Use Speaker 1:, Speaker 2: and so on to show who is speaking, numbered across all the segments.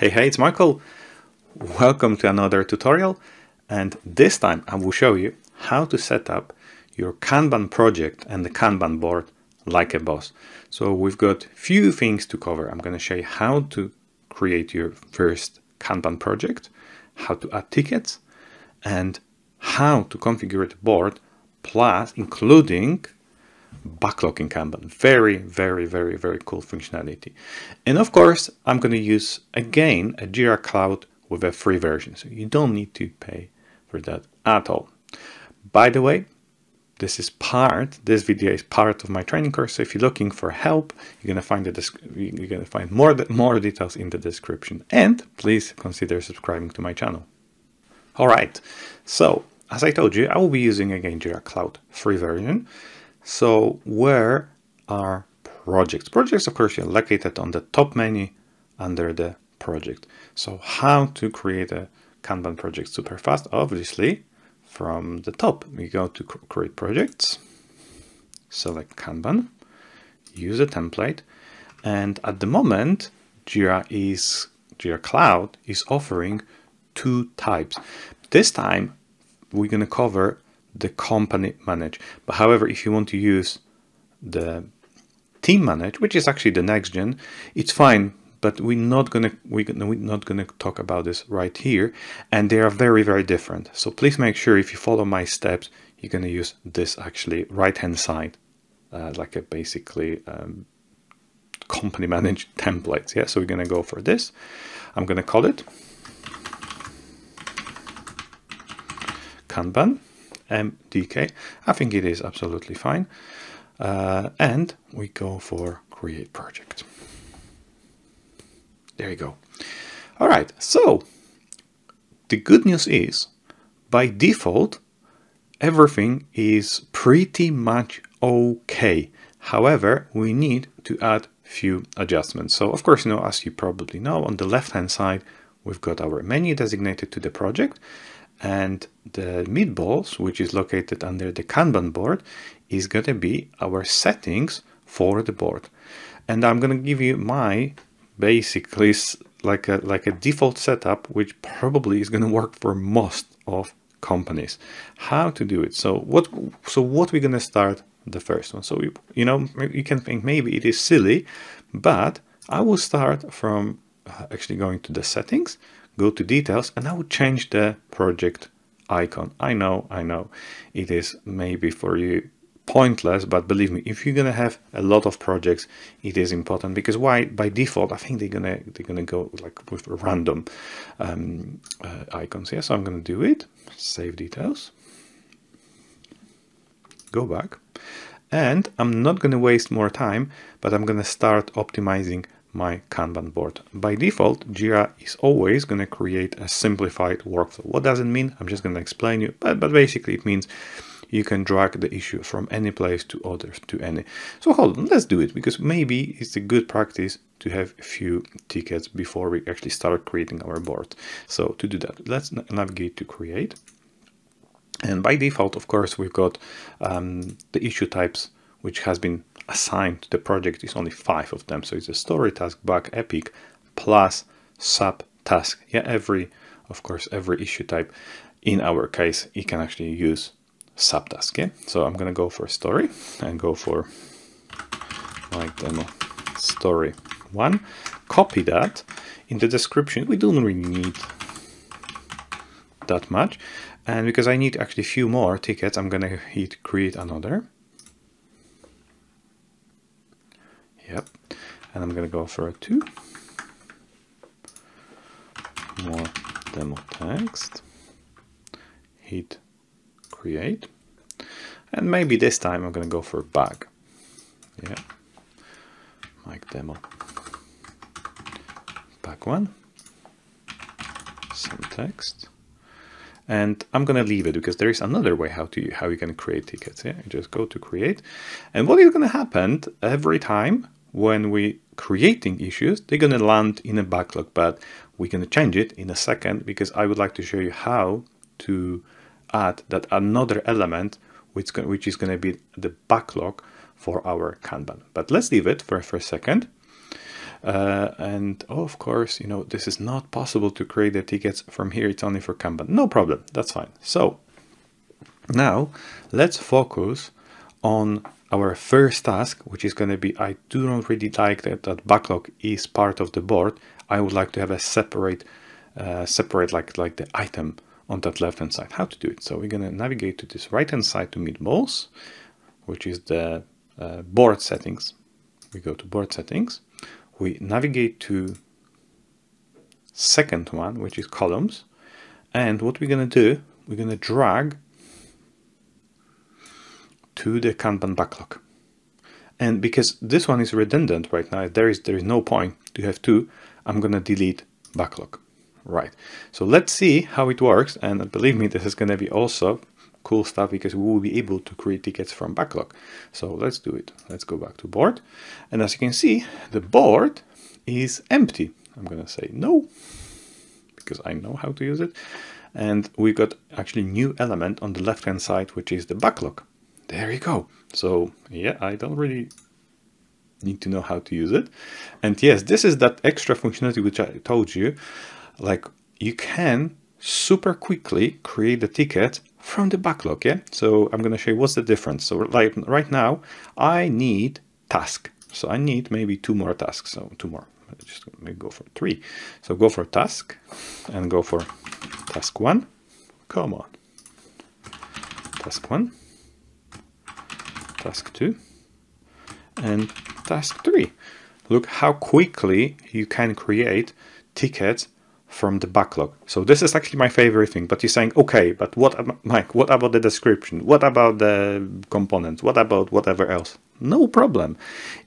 Speaker 1: Hey, hey, it's Michael. Welcome to another tutorial. And this time I will show you how to set up your Kanban project and the Kanban board like a boss. So we've got few things to cover. I'm going to show you how to create your first Kanban project, how to add tickets, and how to configure the board, plus including backlog in Kanban. Very, very, very, very cool functionality. And of course, I'm going to use again a Jira Cloud with a free version. So you don't need to pay for that at all. By the way, this is part, this video is part of my training course. So if you're looking for help, you're going to find the you're going to find more, more details in the description. And please consider subscribing to my channel. All right. So as I told you, I will be using again Jira Cloud free version. So where are projects? Projects, of course, are located on the top menu under the project. So how to create a Kanban project super fast? Obviously, from the top, we go to create projects, select Kanban, use a template, and at the moment, Jira is Jira Cloud is offering two types. This time, we're going to cover the company manage. But however, if you want to use the team manage, which is actually the next gen, it's fine. But we're not gonna we're gonna, we're not gonna talk about this right here, and they are very very different. So please make sure if you follow my steps, you're gonna use this actually right hand side, uh, like a basically um, company managed templates. Yeah, so we're gonna go for this. I'm gonna call it Kanban MDK. I think it is absolutely fine. Uh, and we go for create project. There you go. All right, so the good news is by default, everything is pretty much okay. However, we need to add few adjustments. So of course, you know, as you probably know, on the left-hand side, we've got our menu designated to the project and the meatballs, which is located under the Kanban board, is going to be our settings for the board. And I'm going to give you my basically like a like a default setup, which probably is going to work for most of companies. How to do it? So what so what we're going to start the first one. So we, you know you can think maybe it is silly, but I will start from uh, actually going to the settings go to details and I would change the project icon. I know, I know it is maybe for you pointless, but believe me, if you're gonna have a lot of projects, it is important because why? By default, I think they're gonna they're gonna go like with random um, uh, icons. here. so I'm gonna do it. Save details. Go back, and I'm not gonna waste more time, but I'm gonna start optimizing my Kanban board. By default, Jira is always going to create a simplified workflow. What does it mean? I'm just going to explain you, but, but basically it means you can drag the issue from any place to others to any. So hold on, let's do it because maybe it's a good practice to have a few tickets before we actually start creating our board. So to do that, let's navigate to create. And by default, of course, we've got um, the issue types, which has been assigned to the project is only five of them. So it's a story task, bug, epic, plus sub task. Yeah, every, of course, every issue type. In our case, you can actually use subtask. Yeah, so I'm gonna go for story and go for like demo story one. Copy that in the description. We don't really need that much, and because I need actually a few more tickets, I'm gonna hit create another. Yep. And I'm going to go for a 2. More demo text. Hit create. And maybe this time I'm going to go for a bug. Yeah. Like demo. Bug one. Some text and I'm gonna leave it because there is another way how to how you can create tickets. Yeah, you just go to create, and what is gonna happen every time when we're creating issues, they're going to land in a backlog, but we're going to change it in a second because I would like to show you how to add that another element which, which is going to be the backlog for our Kanban. But let's leave it for, for a second. Uh, and of course, you know, this is not possible to create the tickets from here. It's only for Kanban. No problem. That's fine. So now let's focus on our first task, which is going to be, I do not really like that, that backlog is part of the board. I would like to have a separate, uh, separate like, like the item on that left hand side. How to do it? So we're going to navigate to this right hand side to meatballs, which is the uh, board settings. We go to board settings. We navigate to second one, which is columns. And what we're going to do, we're going to drag to the Kanban backlog. And because this one is redundant right now, there is there is no point to have two, I'm going to delete backlog. Right. So let's see how it works. And believe me, this is going to be also cool stuff because we will be able to create tickets from backlog. So let's do it. Let's go back to board. And as you can see, the board is empty. I'm going to say no because I know how to use it. And we got actually new element on the left hand side, which is the backlog. There you go. So yeah, I don't really need to know how to use it. And yes, this is that extra functionality which I told you. Like you can super quickly create the ticket from the backlog. Yeah. So I'm going to show you what's the difference. So like right now, I need task. So I need maybe two more tasks. So two more. Just maybe go for three. So go for task and go for task one. Come on. Task one task 2 and task 3. Look how quickly you can create tickets from the backlog. So this is actually my favorite thing, but you're saying, okay, but what, Mike, what about the description? What about the components? What about whatever else? No problem.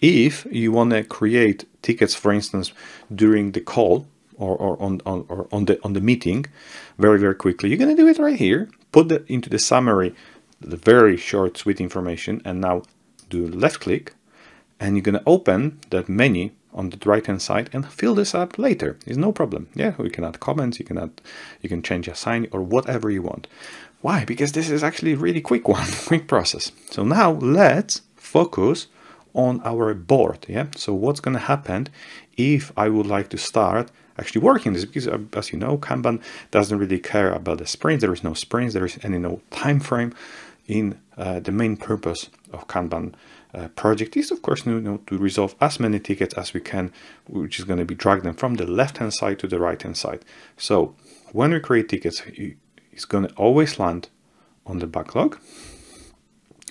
Speaker 1: If you want to create tickets, for instance, during the call or, or, on, on, or on, the, on the meeting very, very quickly, you're going to do it right here. Put it into the summary the very short sweet information and now do left click and you're going to open that menu on the right hand side and fill this up later. It's no problem. Yeah we can add comments you can add you can change a sign or whatever you want. Why? Because this is actually a really quick one quick process. So now let's focus on our board yeah? So what's going to happen if i would like to start actually working this? Because uh, as you know kanban doesn't really care about the sprints. There is no sprints. There is any no time frame in uh, the main purpose of Kanban uh, project is of course you know, to resolve as many tickets as we can, which is going to be drag them from the left hand side to the right hand side. So when we create tickets, it's going to always land on the backlog.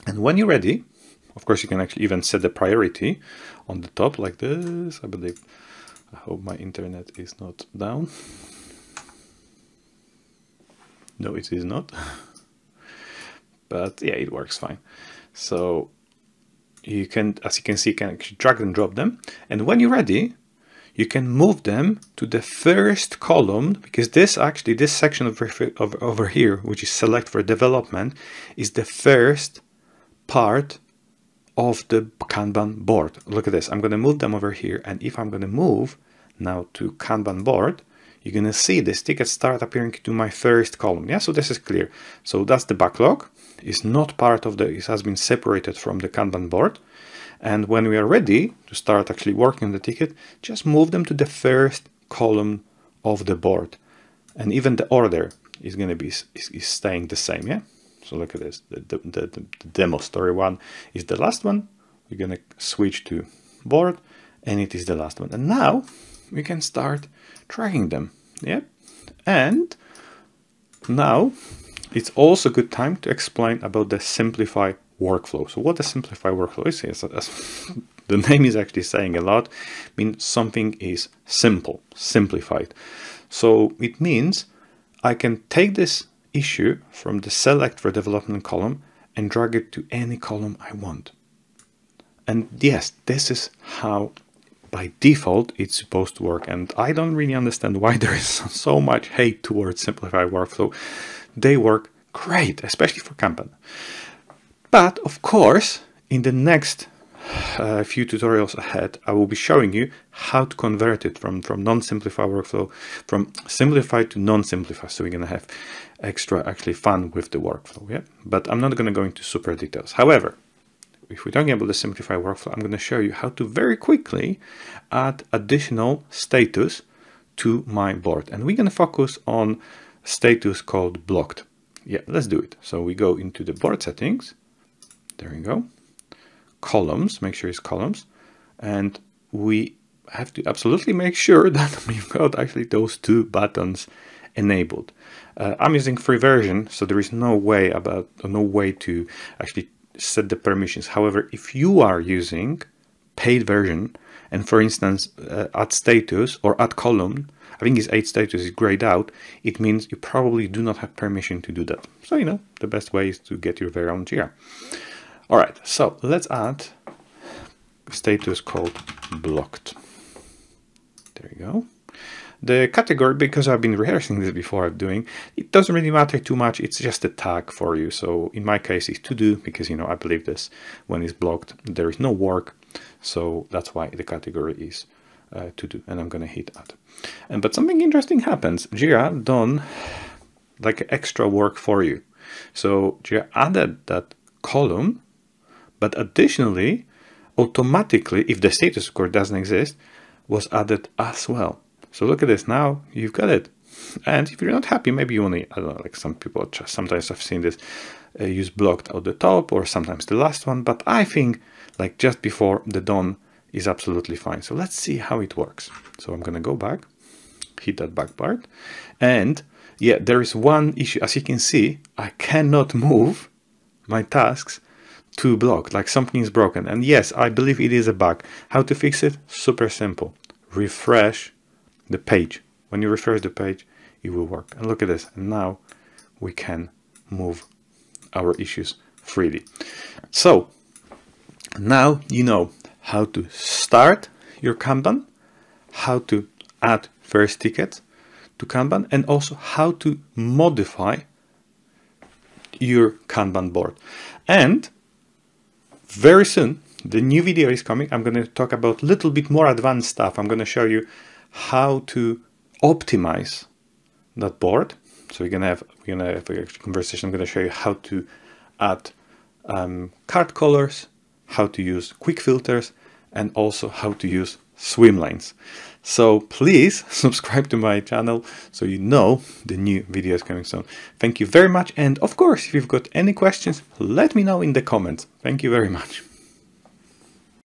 Speaker 1: And when you're ready, of course, you can actually even set the priority on the top like this. I believe, I hope my internet is not down. No, it is not. but yeah, it works fine. So you can, as you can see, can actually drag and drop them. And when you're ready, you can move them to the first column because this actually, this section over, over, over here, which is select for development, is the first part of the Kanban board. Look at this. I'm going to move them over here. And if I'm going to move now to Kanban board, you're going to see this ticket start appearing to my first column. Yeah, so this is clear. So that's the backlog is not part of the, it has been separated from the Kanban board. And when we are ready to start actually working on the ticket, just move them to the first column of the board. And even the order is going to be is, is staying the same, yeah? So look at this, the, the, the, the demo story one is the last one. We're going to switch to board and it is the last one. And now we can start tracking them, yeah? And now it's also a good time to explain about the simplify workflow. So what the simplify workflow is, as the name is actually saying a lot, means something is simple, simplified. So it means I can take this issue from the select for development column and drag it to any column I want. And yes, this is how by default it's supposed to work. And I don't really understand why there is so much hate towards simplify workflow they work great, especially for Kanban. But of course, in the next uh, few tutorials ahead, I will be showing you how to convert it from, from non-simplified workflow, from simplified to non-simplified, So we're going to have extra actually fun with the workflow. Yeah, but I'm not going to go into super details. However, if we're talking about the simplified workflow, I'm going to show you how to very quickly add additional status to my board. And we're going to focus on status called blocked. Yeah, let's do it. So we go into the board settings. There we go. Columns, make sure it's columns. And we have to absolutely make sure that we've got actually those two buttons enabled. Uh, I'm using free version, so there is no way about no way to actually set the permissions. However, if you are using paid version, and for instance, uh, add status or add column, I think this add status is grayed out, it means you probably do not have permission to do that. So, you know, the best way is to get your very own Jira. All right, so let's add status called blocked. There you go. The category, because I've been rehearsing this before I'm doing, it doesn't really matter too much. It's just a tag for you. So in my case, it's to do because, you know, I believe this when it's blocked, there is no work. So that's why the category is uh, to do. And I'm going to hit add. And but something interesting happens. Jira done like extra work for you. So Jira added that column, but additionally, automatically, if the status score doesn't exist, was added as well. So look at this now, you've got it. And if you're not happy, maybe you only, I don't know, like some people, sometimes I've seen this Uh, use blocked at the top or sometimes the last one, but I think like just before the done is absolutely fine. So let's see how it works. So I'm to go back, hit that back part. And yeah, there is one issue. As you can see, I cannot move my tasks to block, like something is broken. And yes, I believe it is a bug. How to fix it? Super simple. Refresh the page. When you refresh the page, it will work. And look at this. And now we can move our issues freely. So now you know how to start your Kanban, how to add first tickets to Kanban, and also how to modify your Kanban board. And very soon, the new video is coming. I'm going to talk about a little bit more advanced stuff. I'm going to show you how to optimize that board. So we're gonna have we're gonna have a conversation. I'm gonna show you how to add um, card colors, how to use quick filters, and also how to use swim lanes. So please subscribe to my channel so you know the new videos coming soon. Thank you very much. And of course, if you've got any questions, let me know in the comments. Thank you very much.